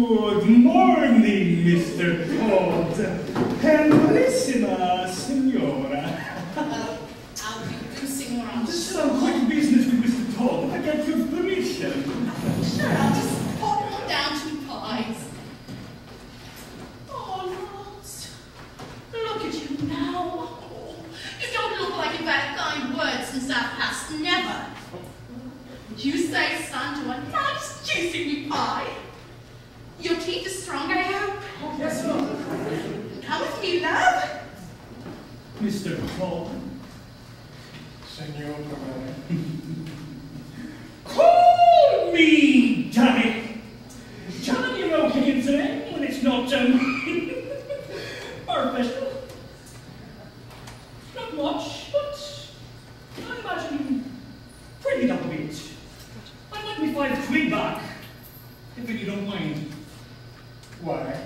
Good morning, Mr. Todd. Bellissima signora. Uh, I'll more on Just some quick business with Mr. Todd. I get your permission. Sure, I'll just pop one down two pies. Oh, Ross, look at you now. Oh, you don't look like you've had kind words since our past never. You say, son, to a nice juicy pie. Your teeth are strong, I hope. Yes, ma'am. Come with me, love. Mr. Todd. Senor. Call me, damn it. Tell you okay today when it's not um, professional. Not much, but I imagine pretty double bit. I'd like me five quid back, if you don't mind. Why?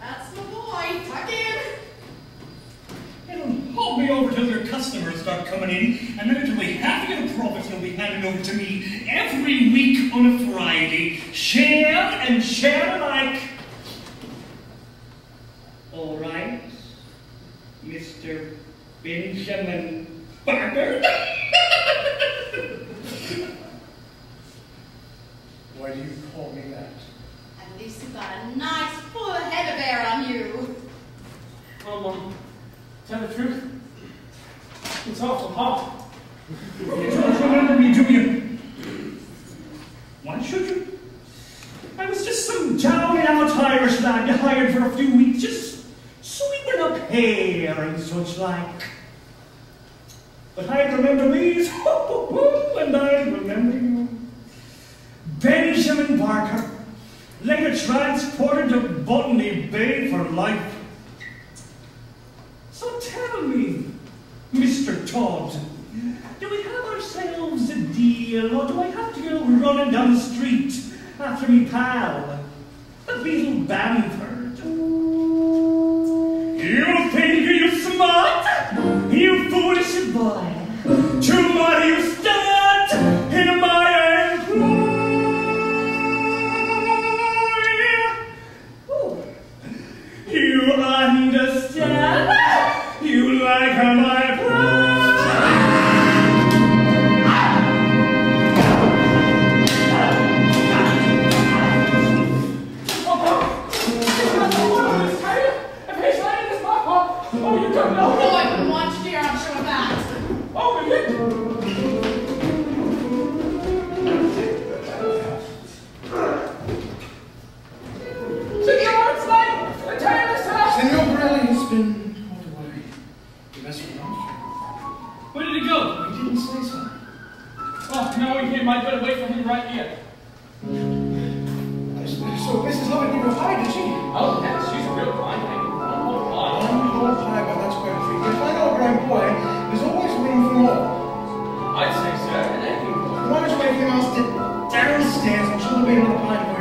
That's my boy. Tuck in. It'll hold me over till your customers start coming in, and then it'll be half of your profits will be handed over to me every week on a Friday. Share and share alike. All right, Mr. Benjamin Barker. Why do you call me that? At least you've got a nice full head of hair on you. Well, Mum, tell the truth. It's awful hot. Don't remember me, do you? Why should you? I was just some down and out Irish lad you hired for a few weeks, just sweeping up hair and such like. But I remember these, and I remember you. Benjamin Barker, later transported to Botany Bay for life. Todd. Do we have ourselves a deal, or do I have to go running down the street after me pal, the Beadle Bamford? You think you're smart, you foolish boy? Where did he go? He didn't say so. Oh, now we can't. Might better wait for him right here. So Mrs. Lovett, didn't reply, did she? Oh, yes, she's a real fine thing. One whole pie. One fine, pie, but that's quite a treat. If I know Grand Boy, there's always room for more. I'd say so, and I you. Why don't you make him downstairs and she'll be able to pie for?